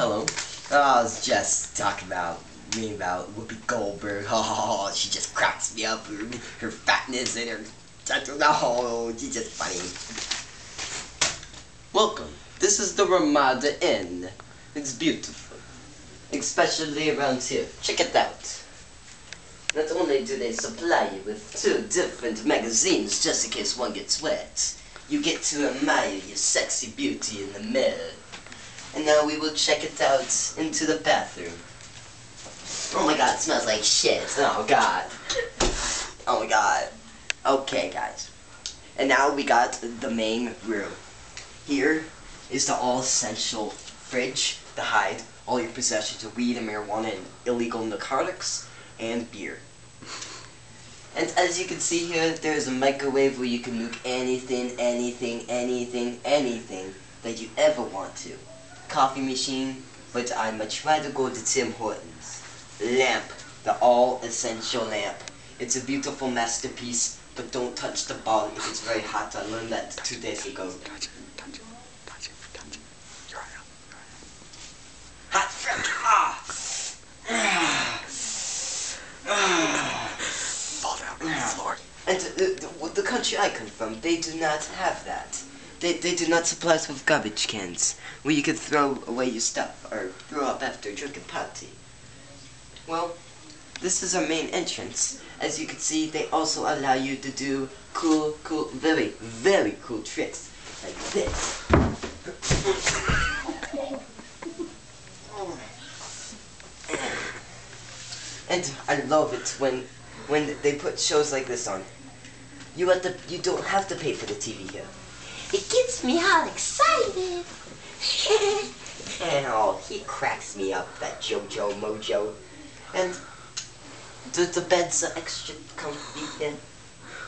Hello. Uh, I was just talking about me about Whoopi Goldberg. Oh, she just cracks me up. Her, her fatness and her. Oh, she's just funny. Welcome. This is the Ramada Inn. It's beautiful. Especially around here. Check it out. Not only do they supply you with two different magazines just in case one gets wet, you get to admire your sexy beauty in the mirror. And now we will check it out into the bathroom. Oh my god, it smells like shit. Oh god. Oh my god. Okay, guys. And now we got the main room. Here is the all-essential fridge to hide all your possessions of weed and marijuana and illegal narcotics and beer. And as you can see here, there's a microwave where you can nuke anything, anything, anything, anything that you ever want to coffee machine, but I much rather go to Tim Hortons. Lamp, the all-essential lamp. It's a beautiful masterpiece, but don't touch the ball if it's very hot. I learned that two days ago. Touch it, touch it, touch it, touch it. You're right, you're right. Hot frick! Ah! Fall down on the floor. And the, the, the country I come from, they do not have that. They, they do not supply us with garbage cans where you can throw away your stuff or throw up after drinking party. Well, this is our main entrance. As you can see, they also allow you to do cool, cool, very, very cool tricks like this. And I love it when when they put shows like this on. You have to you don't have to pay for the TV here. It gets me all excited. and oh, he cracks me up, that Jojo Mojo. And the, the beds are extra comfy here,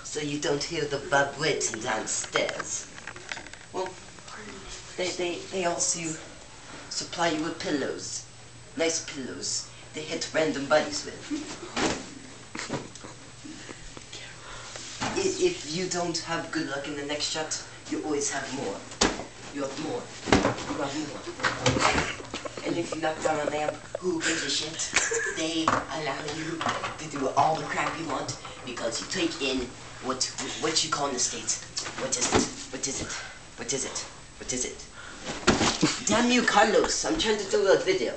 so you don't hear the vibrating downstairs. Well, they, they, they also supply you with pillows. Nice pillows. They hit random buddies with. If you don't have good luck in the next shot, you always have more. You have more. You have more. And if you knock down a lamp, who gives a shit? They allow you to do all the crap you want because you take in what what you call in the States. What is it? What is it? What is it? What is it? Damn you, Carlos! I'm trying to do a video.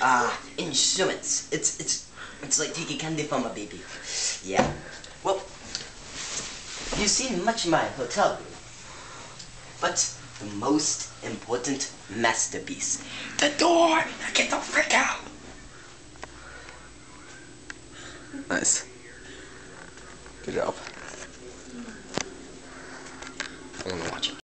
Ah, insurance. It's it's it's like taking candy from a baby. Yeah. Well, You've seen much my hotel room. But the most important masterpiece. The door! Get the frick out! Nice. Good job. I'm gonna watch it.